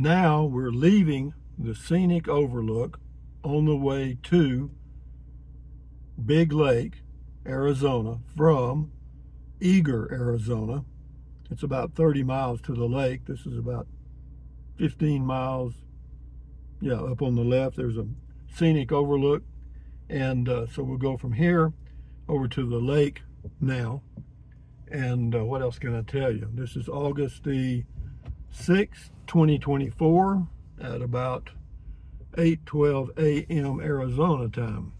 Now we're leaving the scenic overlook on the way to Big Lake, Arizona from Eagar, Arizona. It's about 30 miles to the lake. This is about 15 miles. Yeah, up on the left, there's a scenic overlook. And uh, so we'll go from here over to the lake now. And uh, what else can I tell you? This is August the 6th, 2024 at about 8:12 a.m. Arizona time.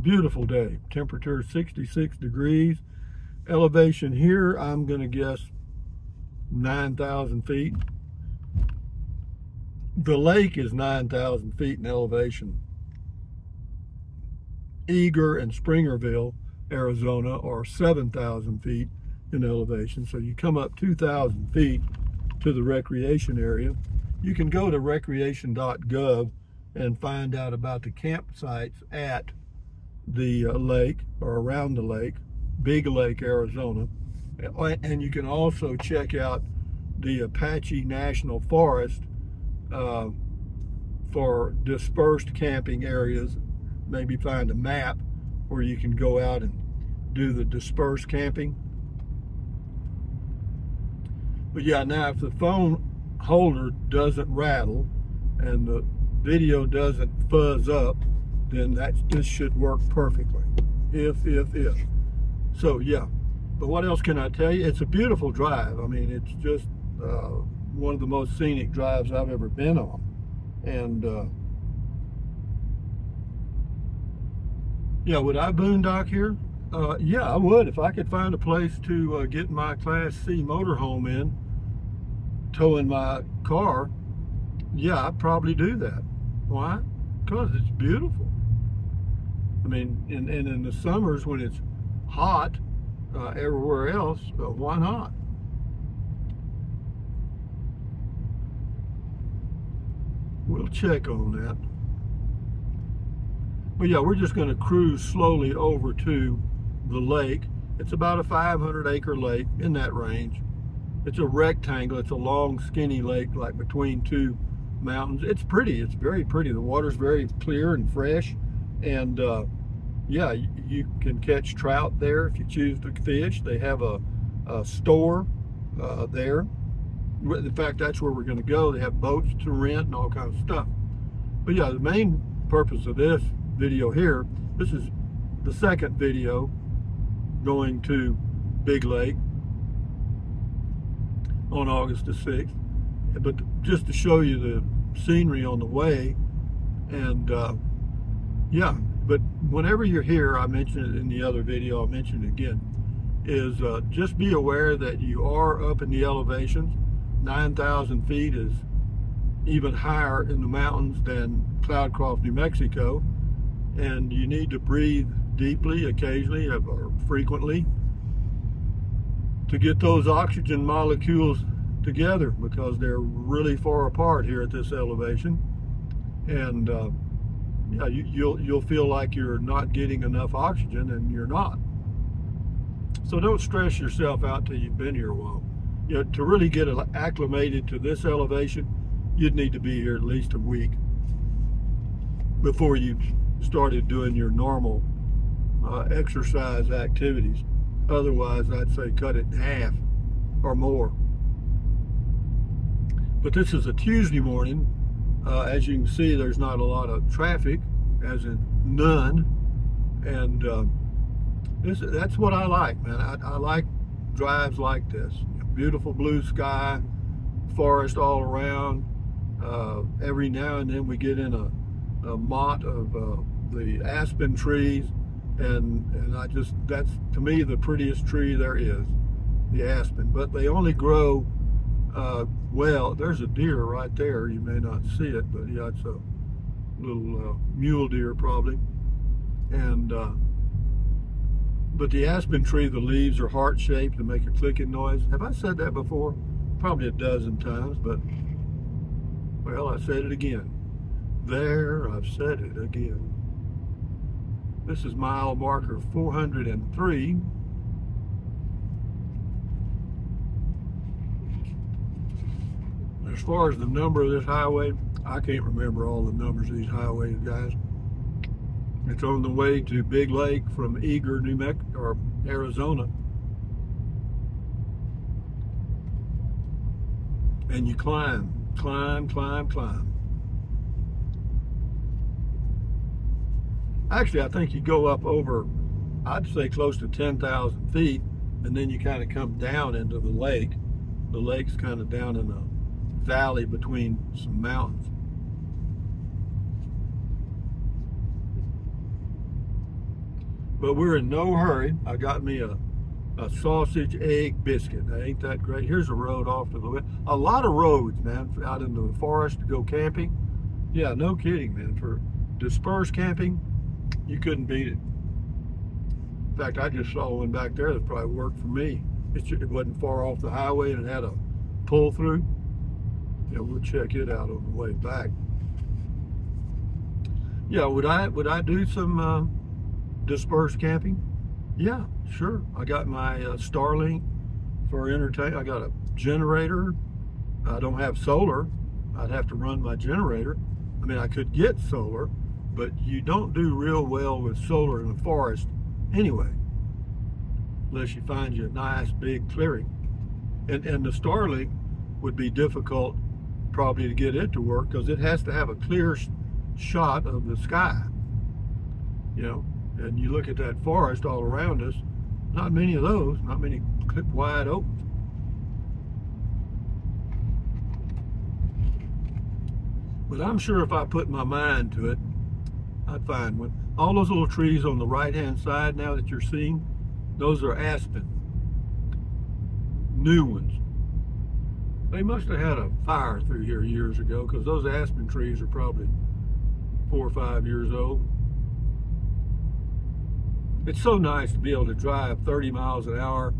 Beautiful day. Temperature 66 degrees. Elevation here, I'm going to guess 9,000 feet. The lake is 9,000 feet in elevation. Eagar and Springerville, Arizona are 7,000 feet in elevation. So you come up 2,000 feet to the recreation area. You can go to recreation.gov and find out about the campsites at the uh, lake or around the lake, Big Lake, Arizona. And you can also check out the Apache National Forest uh, for dispersed camping areas. Maybe find a map where you can go out and do the dispersed camping. But yeah, now if the phone holder doesn't rattle and the video doesn't fuzz up, then that this should work perfectly. If, if, if. So yeah. But what else can I tell you? It's a beautiful drive. I mean, it's just uh, one of the most scenic drives I've ever been on. And uh, yeah, would I boondock here? Uh, yeah, I would. If I could find a place to uh, get my Class C motorhome in, towing my car, yeah, I'd probably do that. Why? Because it's beautiful. I mean, and, and in the summers when it's hot uh, everywhere else, uh, why not? We'll check on that. But yeah, we're just going to cruise slowly over to the lake. It's about a 500 acre lake in that range. It's a rectangle. It's a long, skinny lake, like between two mountains. It's pretty. It's very pretty. The water's very clear and fresh. And uh, yeah, you, you, can catch trout there if you choose to fish. They have a, a store uh, there. In fact, that's where we're going to go. They have boats to rent and all kinds of stuff. But yeah, the main purpose of this video here, this is the second video going to Big Lake on August the 6th. But just to show you the scenery on the way, and uh, yeah, but whenever you're here, I mentioned it in the other video, I'll mention it again, is uh, just be aware that you are up in the elevations. 9,000 feet is even higher in the mountains than Cloudcroft, New Mexico. And you need to breathe deeply occasionally or frequently to get those oxygen molecules together because they're really far apart here at this elevation. And uh, yeah, you, you'll you'll feel like you're not getting enough oxygen, and you're not. So don't stress yourself out till you've been here a while. You know, to really get acclimated to this elevation, you'd need to be here at least a week before you started doing your normal uh, exercise activities. Otherwise, I'd say cut it in half or more. But this is a Tuesday morning. Uh, as you can see, there's not a lot of traffic, as in none. And uh, this, that's what I like, man. I, I like drives like this. Beautiful blue sky, forest all around. Uh, every now and then we get in a, a motte of uh, the aspen trees and and I just that's to me the prettiest tree there is, the aspen. But they only grow uh, well. There's a deer right there. You may not see it, but yeah, it's a little uh, mule deer probably. And uh, but the aspen tree, the leaves are heart shaped and make a clicking noise. Have I said that before? Probably a dozen times, but well, I said it again. There, I've said it again. This is mile marker 403. as far as the number of this highway, I can't remember all the numbers of these highways, guys. It's on the way to Big Lake from Eagar, New Mexico, or Arizona. And you climb, climb, climb, climb. Actually, I think you go up over, I'd say close to 10,000 feet, and then you kind of come down into the lake. The lake's kind of down in a valley between some mountains. But we're in no hurry. I got me a, a sausage egg biscuit. Now, ain't that great? Here's a road off to the west. A lot of roads, man, out into the forest to go camping. Yeah, no kidding, man. For dispersed camping, you couldn't beat it. In fact, I just saw one back there that probably worked for me. It wasn't far off the highway and it had a pull through. Yeah, we'll check it out on the way back. Yeah, would I would I do some uh, dispersed camping? Yeah, sure. I got my uh, Starlink for entertain. I got a generator. I don't have solar. I'd have to run my generator. I mean, I could get solar, but you don't do real well with solar in the forest anyway, unless you find you a nice big clearing. And, and the Starlink would be difficult probably to get it to work because it has to have a clear shot of the sky. You know, and you look at that forest all around us, not many of those, not many clip wide open. But I'm sure if I put my mind to it, I'd find one. All those little trees on the right-hand side now that you're seeing, those are aspen. New ones. They must have had a fire through here years ago because those aspen trees are probably four or five years old. It's so nice to be able to drive 30 miles an hour,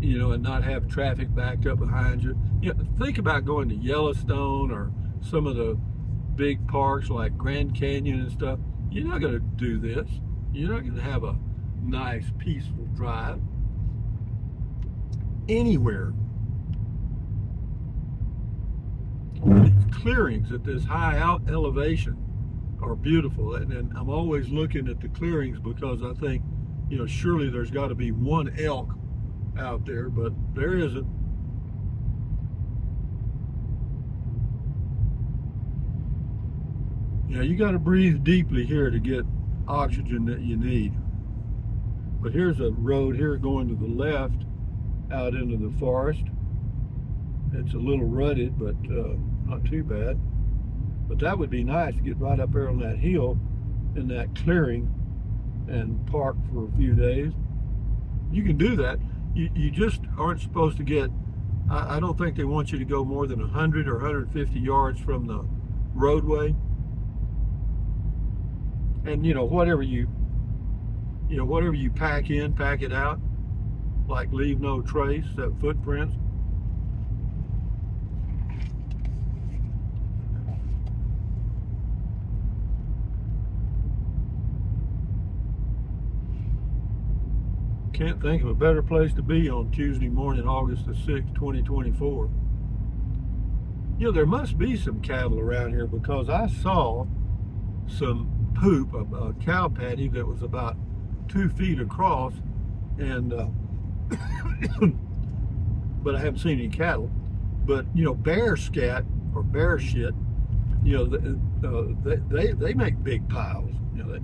you know, and not have traffic backed up behind you. You know, think about going to Yellowstone or some of the big parks like Grand Canyon and stuff. You're not going to do this. You're not going to have a nice, peaceful drive anywhere. These clearings at this high out elevation are beautiful, and, and I'm always looking at the clearings because I think, you know, surely there's got to be one elk out there, but there isn't. Yeah, you got to breathe deeply here to get oxygen that you need. But here's a road here going to the left out into the forest. It's a little rutted, but uh, not too bad. But that would be nice to get right up there on that hill in that clearing and park for a few days. You can do that. You, you just aren't supposed to get, I, I don't think they want you to go more than 100 or 150 yards from the roadway and you know whatever you you know whatever you pack in pack it out like leave no trace that footprints can't think of a better place to be on Tuesday morning August the 6th 2024 you know there must be some cattle around here because I saw some poop, a, a cow patty that was about two feet across, and uh, but I haven't seen any cattle. But you know, bear scat or bear shit, you know, the, uh, they, they they make big piles. You know, that.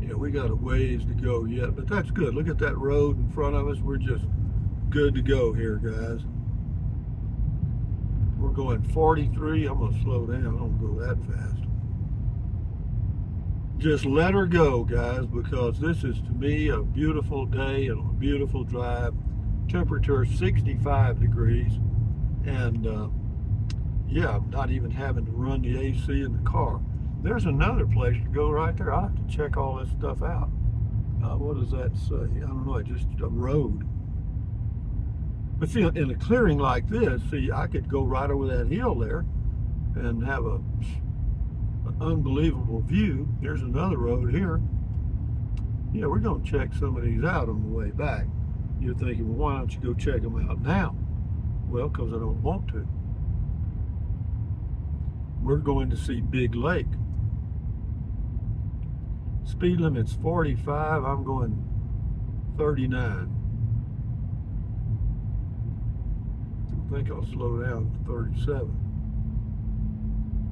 Yeah, we got a ways to go yet, but that's good. Look at that road in front of us. We're just good to go here, guys. We're going 43. I'm going to slow down. I don't go that fast. Just let her go, guys, because this is to me a beautiful day and a beautiful drive. Temperature 65 degrees. And uh, yeah, I'm not even having to run the AC in the car. There's another place to go right there. I'll have to check all this stuff out. Uh, what does that say? I don't know. Just a road. But see, in a clearing like this, see, I could go right over that hill there and have a an unbelievable view. There's another road here. Yeah, we're going to check some of these out on the way back. You're thinking, well, why don't you go check them out now? Well, because I don't want to. We're going to see Big Lake. Speed limit's 45. I'm going 39. Think I'll slow down to 37.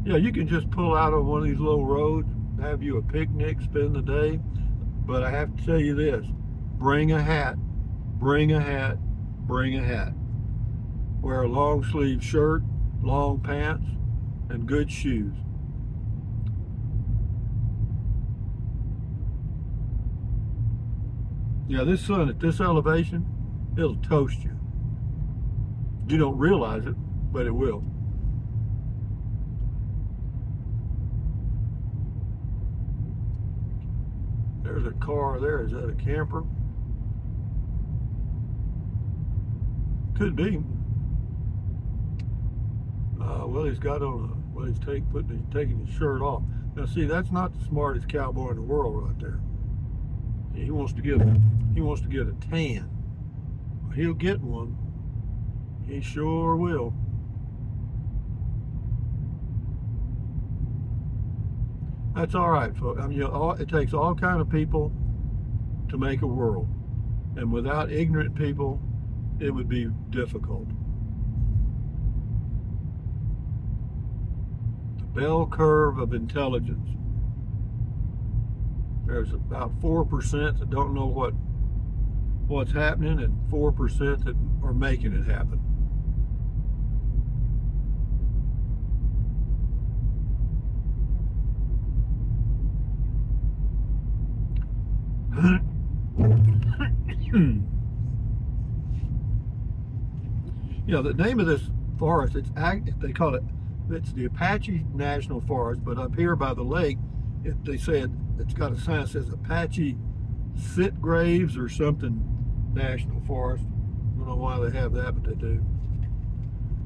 Yeah, you can just pull out on one of these little roads, have you a picnic, spend the day. But I have to tell you this, bring a hat, bring a hat, bring a hat. Wear a long sleeve shirt, long pants, and good shoes. Yeah, this sun at this elevation, it'll toast you. You don't realize it, but it will. There's a car there. Is that a camper? Could be. Uh, well, he's got on a, well, he's take, putting, he's taking his shirt off. Now, see, that's not the smartest cowboy in the world right there. He wants to get, he wants to get a tan. He'll get one. He sure will. That's all right, folks. I mean, it takes all kind of people to make a world, and without ignorant people, it would be difficult. The bell curve of intelligence. There's about four percent that don't know what what's happening, and four percent that are making it happen. Hmm. you know, the name of this forest, it's they call it, it's the Apache National Forest, but up here by the lake, it, they say it, it's got a sign that says Apache Sitgreaves or something National Forest. I don't know why they have that, but they do.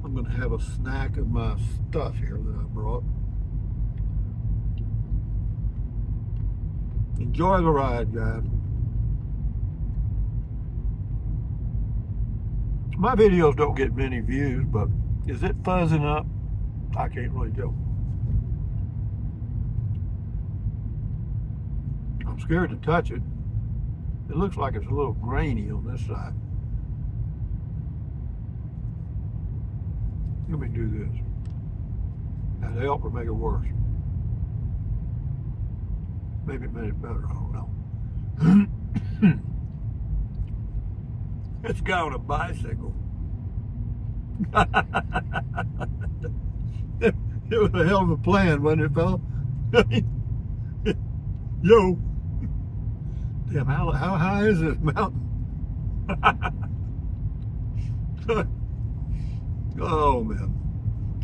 I'm going to have a snack of my stuff here that I brought. Enjoy the ride, guys. My videos don't get many views, but is it fuzzing up? I can't really tell. I'm scared to touch it. It looks like it's a little grainy on this side. Let me do this. That'll help or make it worse? Maybe it it better, I don't know. This guy on a bicycle. it, was a hell of a plan, wasn't it, fella? Yo. Damn, how, how high is this mountain? oh, man.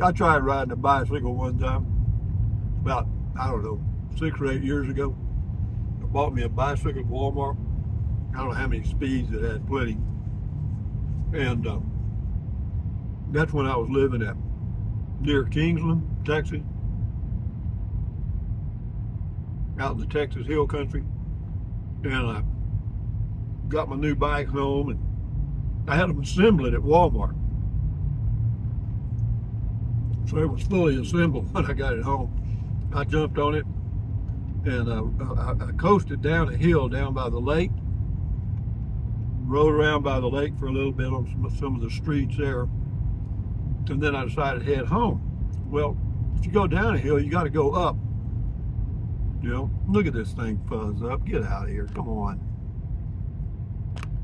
I tried riding a bicycle one time. About, I don't know, six or eight years ago. I bought me a bicycle at Walmart. I don't know how many speeds it had, plenty. And um, that's when I was living at near Kingsland, Texas, out in the Texas Hill Country. And I got my new bike home and I had them assemble it at Walmart. So it was fully assembled when I got it home. I jumped on it and uh, I, I coasted down a hill down by the lake rode around by the lake for a little bit on some, some of the streets there. And then I decided to head home. Well, if you go down a hill, you got to go up. You know, look at this thing fuzz up. Get out of here. Come on.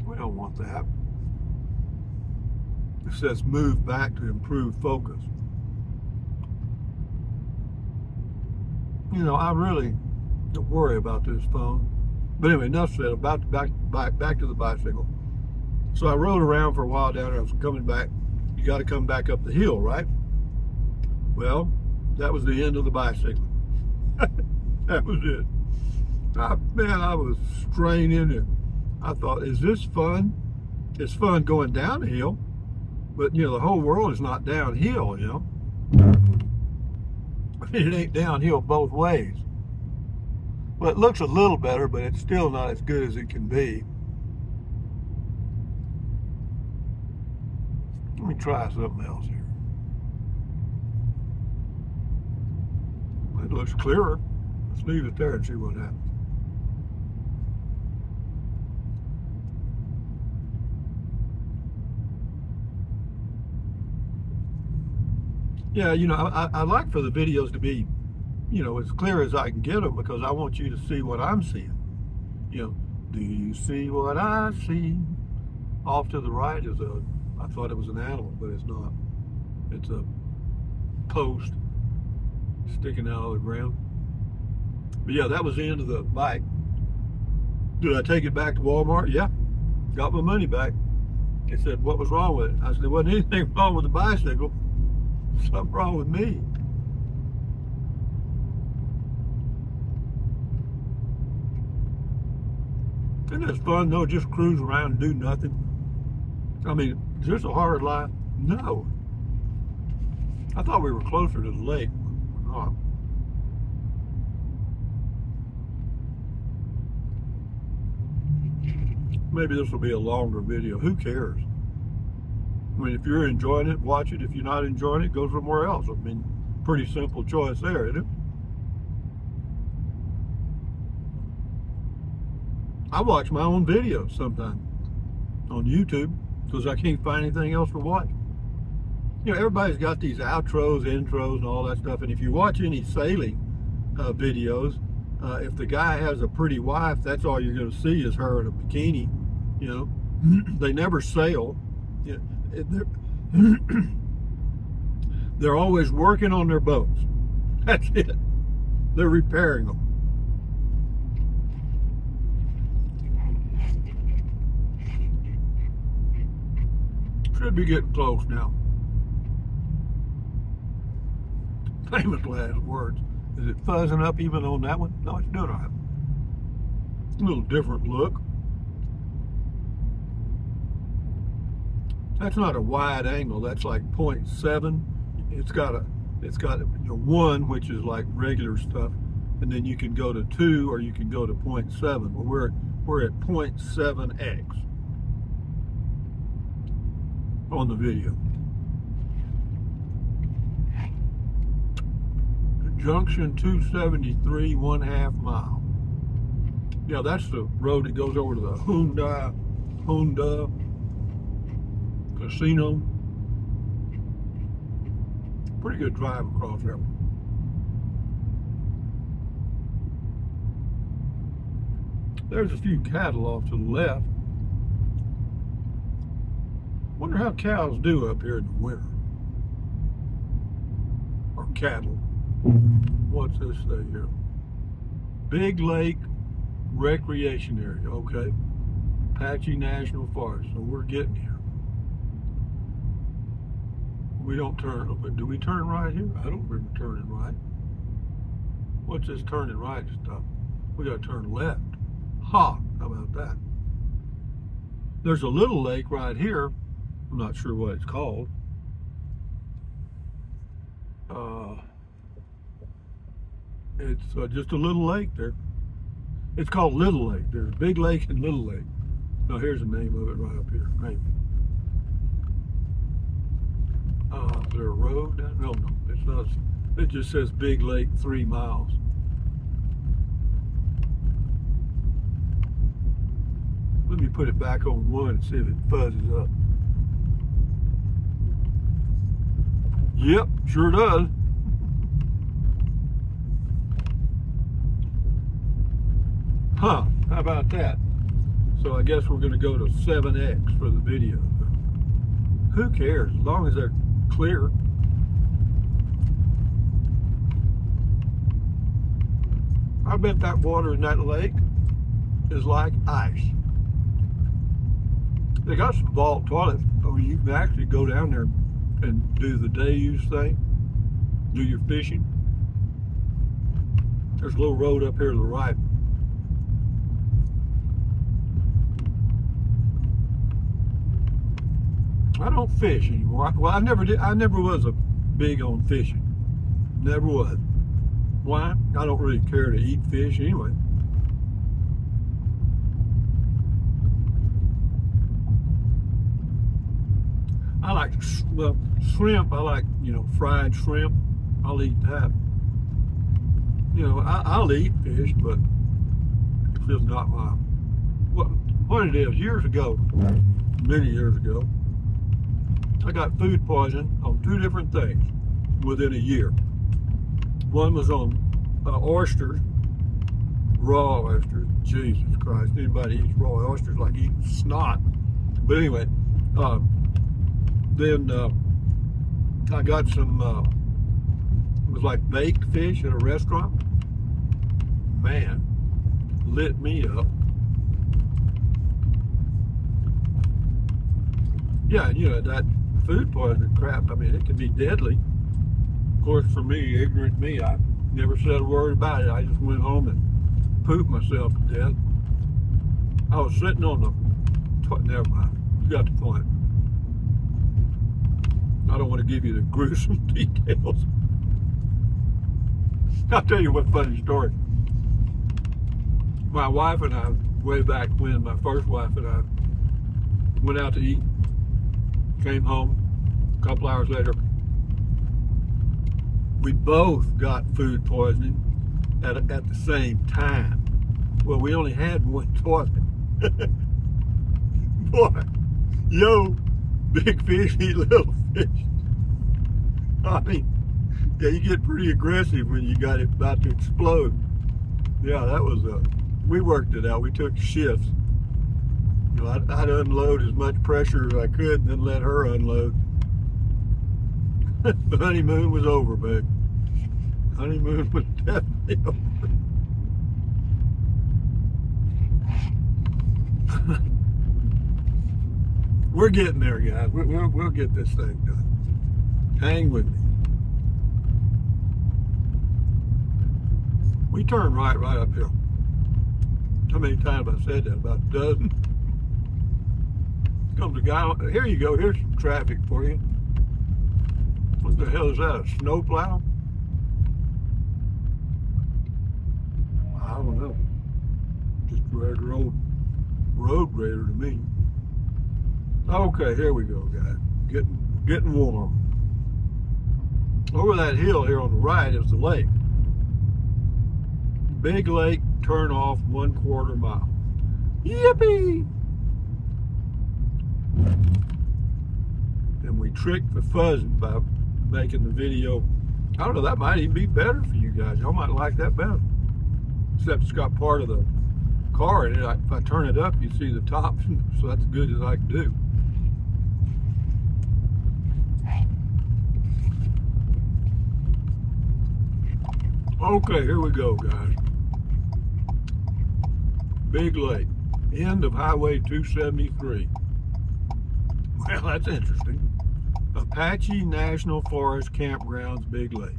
We don't want that. It says move back to improve focus. You know, I really don't worry about this phone. But anyway, enough said about the back back back to the bicycle. So I rode around for a while down there. I was coming back. You got to come back up the hill, right? Well, that was the end of the bicycle. that was it. I, man, I was straining it. I thought, is this fun? It's fun going downhill, but you know, the whole world is not downhill, you know. It ain't downhill both ways. Well, it looks a little better, but it's still not as good as it can be. Let me try something else here. It looks clearer. Let's leave it there and see what happens. Yeah, you know, I, I like for the videos to be, you know, as clear as I can get them because I want you to see what I'm seeing. You know, do you see what I see? Off to the right is a, I thought it was an animal, but it's not. It's a post sticking out of the ground. But yeah, that was the end of the bike. Did I take it back to Walmart? Yeah. Got my money back. They said, what was wrong with it? I said, there wasn't anything wrong with the bicycle. Something wrong with me. Isn't it fun though? Just cruise around and do nothing. I mean, is this a hard life? No. I thought we were closer to the lake. We're not. Maybe this will be a longer video. Who cares? I mean, if you're enjoying it, watch it. If you're not enjoying it, go somewhere else. I mean, pretty simple choice there, isn't it? I watch my own videos sometimes on YouTube because I can't find anything else to watch. You know, everybody's got these outros, intros, and all that stuff. And if you watch any sailing uh, videos, uh, if the guy has a pretty wife, that's all you're going to see is her in a bikini. You know, they never sail. They're, they're always working on their boats. That's it. They're repairing them. Should be getting close now. Famous last words. Is it fuzzing up even on that one? No, it's doing all right. A little different look. That's not a wide angle. That's like 0.7. It's got a, it's got a, a one, which is like regular stuff, and then you can go to two or you can go to 0.7. Well, we're we're at 0.7x on the video. Junction 273, one half mile. Yeah, that's the road that goes over to the Hon-Dah, Hon-Dah casino. Pretty good drive across there. There's a few cattle off to the left. Wonder how cows do up here in the winter. Or cattle. What's this thing here? Big Lake Recreation Area, okay. Apache National Forest, so we're getting here. We don't turn, but do we turn right here? I don't remember turning right. What's this turning right stuff? We gotta turn left. Ha, how about that? There's a little lake right here. I'm not sure what it's called. Uh, it's uh, just a little lake there. It's called Little Lake. There's Big Lake and Little Lake. Now here's the name of it right up here. Right. Uh, is there a road? No, no, it's not. It just says Big Lake, three miles. Let me put it back on one and see if it fuzzes up. Yep, sure does. Huh, how about that? So I guess we're to go to 7X for the video. Who cares? As long as they're clear. I bet that water in that lake is like ice. They got some vault toilets where you can actually go down there and do the day use thing, do your fishing. There's a little road up here to the right. I don't fish anymore. Well, I never did. I never was a big on fishing. Never was. Why? I don't really care to eat fish anyway. I like, well, shrimp. I like, you know, fried shrimp. I'll eat that. You know, I, will eat fish, but it's just not my. What, what it is, years ago, many years ago, I got food poisoning on two different things within a year. One was on uh, oysters, raw oysters. Jesus Christ, anybody eats raw oysters like eating snot. But anyway, uh, then uh, I got some, uh, it was like baked fish at a restaurant. Man, lit me up. Yeah, you know, that food poisoning crap, I mean, it can be deadly. Of course, for me, ignorant me, I never said a word about it. I just went home and pooped myself to death. I was sitting on the, never mind, you got the point. I don't want to give you the gruesome details. I'll tell you what funny story. My wife and I, way back when, my first wife and I went out to eat, came home a couple hours later. We both got food poisoning at, at the same time. Well, we only had one toilet. Boy, yo, big fish eat little fish. I mean, yeah, you get pretty aggressive when you got it about to explode. Yeah, that was a, uh, we worked it out. We took shifts. You know, I'd, I'd unload as much pressure as I could and then let her unload. the honeymoon was over, babe. Honeymoon was definitely over. We're getting there, guys. We, will we'll get this thing done. Hang with me. We turn right, right uphill. How many times I said that? About a dozen. Comes a guy. Here you go. Here's some traffic for you. What the hell is that? A snowplow? I don't know. Just a regular old road grader to me. Okay, here we go, guys. Getting getting warm. Over that hill here on the right is the lake. Big lake, turn off one quarter mile. Yippee! And we tricked the fuzzing by making the video. I don't know, that might even be better for you guys. Y'all might like that better. Except it's got part of the car in it. If I turn it up, you see the top, so that's as good as I can do. Okay, here we go, guys. Big Lake, end of Highway 273. Well, that's interesting. Apache National Forest Campgrounds, Big Lake.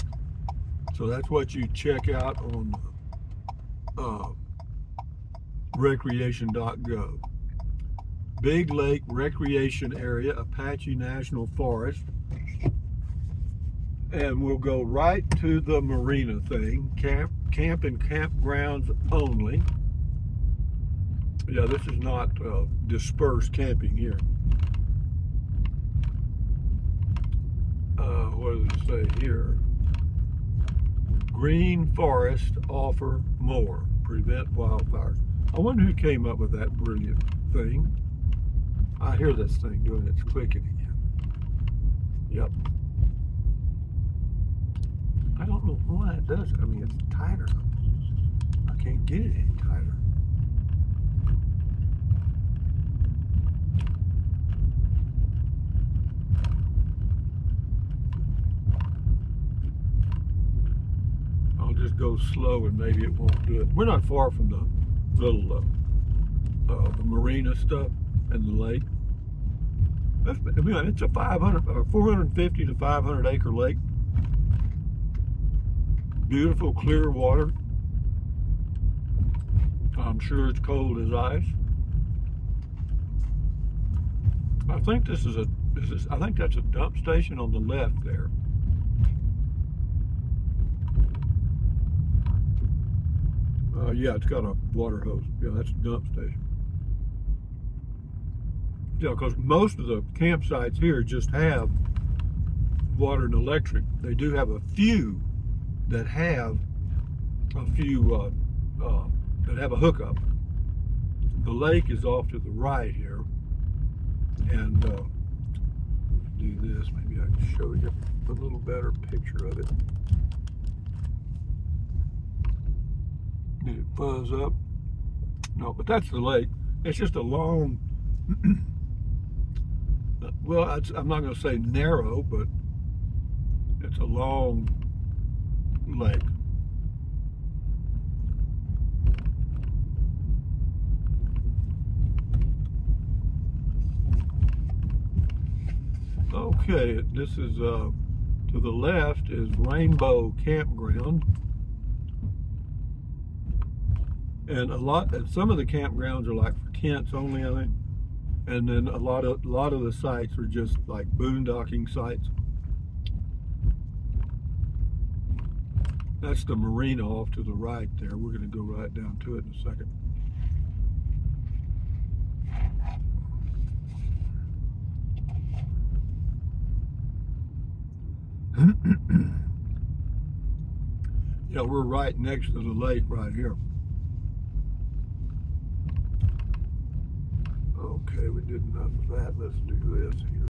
So that's what you check out on uh, recreation.gov. Big Lake Recreation Area, Apache National Forest. And we'll go right to the marina thing, camp, camp and campgrounds only. Yeah, this is not uh, dispersed camping here. Uh, what does it say here? Green forest offer more, prevent wildfires. I wonder who came up with that brilliant thing. I hear this thing doing its clicking again. Yep. Don't know why it does. I mean, it's tighter. I can't get it any tighter. I'll just go slow and maybe it won't do it. We're not far from the little uh, uh, the marina stuff and the lake. That's, I mean, it's a 500, uh, 450 to 500 acre lake. Beautiful clear water. I'm sure it's cold as ice. I think this is a this is I think that's a dump station on the left there. Uh, yeah, it's got a water hose. Yeah, that's a dump station. Yeah, because most of the campsites here just have water and electric. They do have a few that have a few uh, uh, that have a hookup. The lake is off to the right here, and uh, do this. Maybe I can show you a little better picture of it. Did it fuzz up? No, but that's the lake. It's just a long, well, I'm not going to say narrow, but it's a long lake. Okay, this is uh, to the left is Rainbow Campground. And a lot, and some of the campgrounds are like for tents only, I think. And then a lot of a lot of the sites are just like boondocking sites. That's the marina off to the right there. We're going to go right down to it in a second. yeah, we're right next to the lake right here. Okay, we did enough of that. Let's do this.